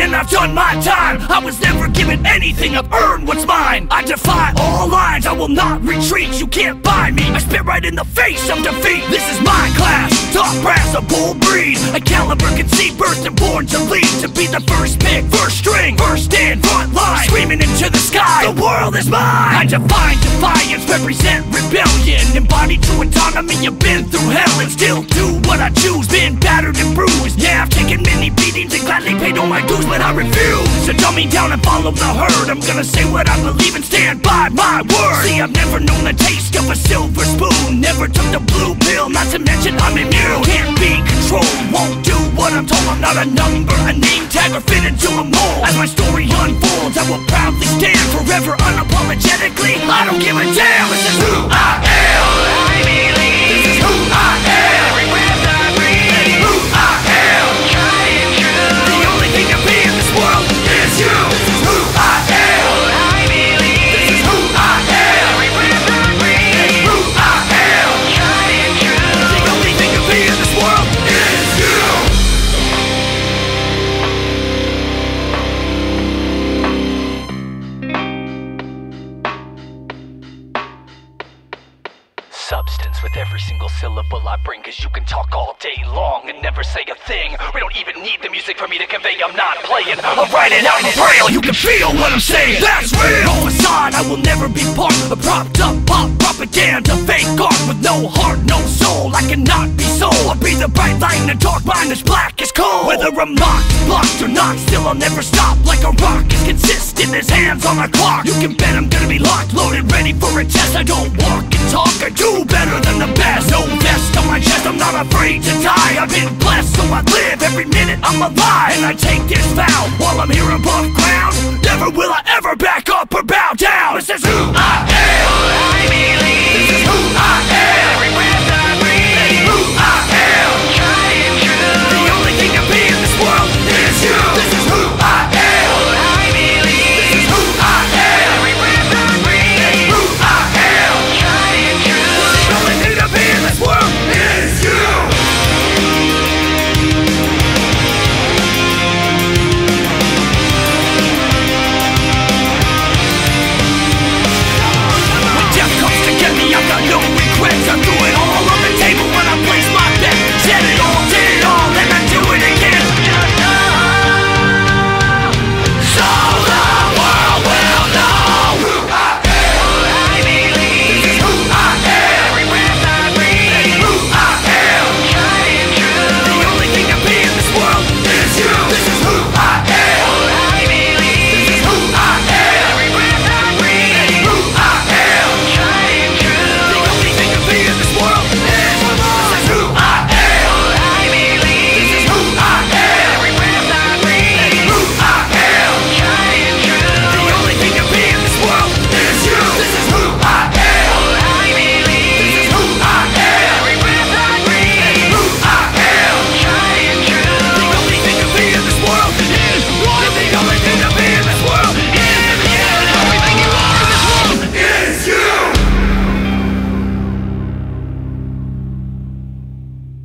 paid and I've done my time. I was never given anything, I've earned what's mine. I defy all lines, I will not retreat. You can't buy me, I spit right in the face of defeat. This is my class, top brass, a bull breed. A caliber can see birth and born to lead To be the first pick, first string, first in, front line. Screaming into the sky, the world is mine. I define defiance, represent rebellion. Embodied true autonomy, you've been through hell And still do what I choose, been battered and bruised. Yeah, I've taken many beatings and gladly paid all my dues But I refuse. To dumb me down and follow the herd. I'm gonna say what I believe and stand by my word. See, I've never known the taste of a silver spoon. Never took the blue pill, not to mention I'm immune. Can't be controlled, won't do what I'm told. I'm not a number, a name tag or fit into a mold. As my story unfolds, I will proudly stand Forever unapologetically, I don't give a damn This is who I am Substance with every single syllable I bring Cause you can talk all day long and never say a thing. We don't even need the music for me to convey I'm not playing. I'm writing out in braille. You can feel what I'm saying. That's real No facade I will never be part of propped up pop propaganda. Fake art with no heart, no soul. I cannot the bright light in the dark mind is black as coal Whether I'm mocked, blocked or not Still I'll never stop. Like a rock Is consistent as hands on a clock. You can bet I'm gonna be locked, loaded, ready for a test. I don't walk and talk, I do better than the best. No vest on my chest, I'm not afraid to die. I've been blessed, so I live. Every minute I'm alive And I take this vow. While I'm here above ground Never will I ever back up or bow down. This is who I